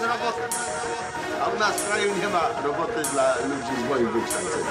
jestem bezrobotny. A u nas w kraju nie ma roboty dla ludzi z moim wykształceniem.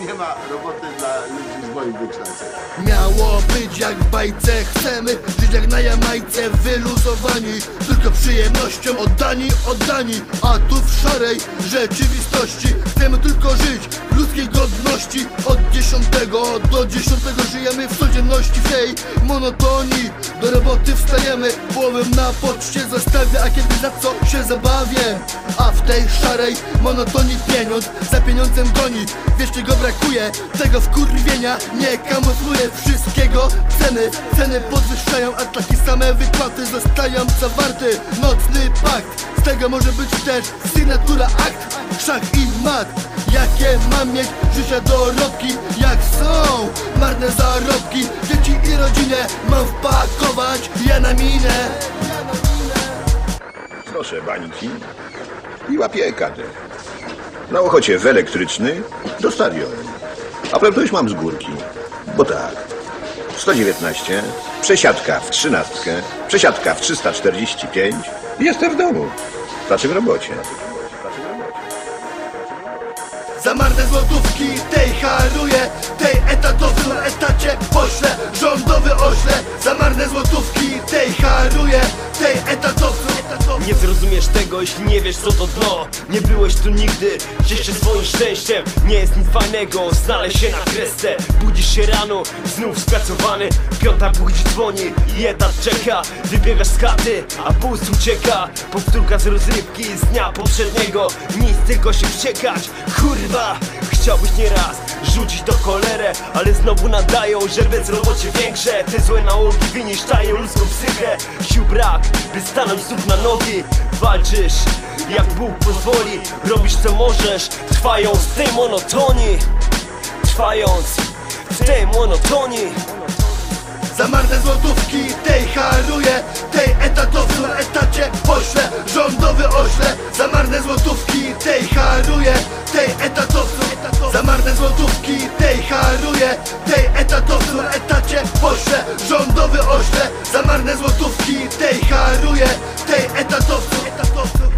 Nie ma roboty dla ludzi z moim wykształceniem. Miało być jak w bajce Chcemy żyć jak na Jamajce Wyluzowani Tylko przyjemnością Oddani, oddani A tu w szarej rzeczywistości Chcemy tylko żyć w ludzkiej godności Od dziesiątego do dziesiątego Żyjemy w codzienności w tej monotonii Do roboty wstajemy Głowę na poczcie zostawię A kiedy za co się zabawię? A w tej szarej monotonii pieniądz Za pieniądzem goni. Wiesz czego brakuje? Tego wkurwienia nie kamufluje. Wszystkiego Ceny, ceny podwyższają A takie same wypłaty zostają zawarte. Nocny pakt Z tego może być też sygnatura akt. Szach i mat Jakie mam mieć życia dorobki Jak są marne zarobki Dzieci i rodzinę mam wpakować Ja na minę Proszę bańki i łapię kadę. Na ochocie w elektryczny do stadionu. A prędkość mam z górki. Bo tak. 119, przesiadka w trzynastkę, przesiadka w 345 i jestem w domu. Znaczy w robocie. Za marne złotówki tej haruję Tej etatowy na etacie pośle Rządowy tego, jeśli nie wiesz co to dno. Nie byłeś tu nigdy, ciesz się swoim szczęściem. Nie jest nic fajnego, znaleźć się na kresce. Budzisz się rano, znów spracowany. Piąta budzi dzwoni i etat czeka. Wybiegasz z chaty, a puls ucieka. Powtórka z rozrywki z dnia poprzedniego. Nic tylko się wściekać, kurwa Chciałbyś nieraz rzucić to cholerę Ale znowu nadają, że bezrobocie większe. Te złe nauki wyniszczają ludzką psychę. Sił brak, by stanąć znów na nogi. Walczysz, jak Bóg pozwoli. Robisz co możesz, trwając w tej monotonii. Trwając w tej monotonii. Za marne złotówki tej haruję Tej etatowy na etacie pośle. Rządowy ośle. Za marne złotówki tej haruję Tej etatowy Za marne złotówki Tej haruje, tej etatowcu na etacie pośle Rządowy ośle, za marne złotówki Tej haruje, tej etatowcu, etatowcu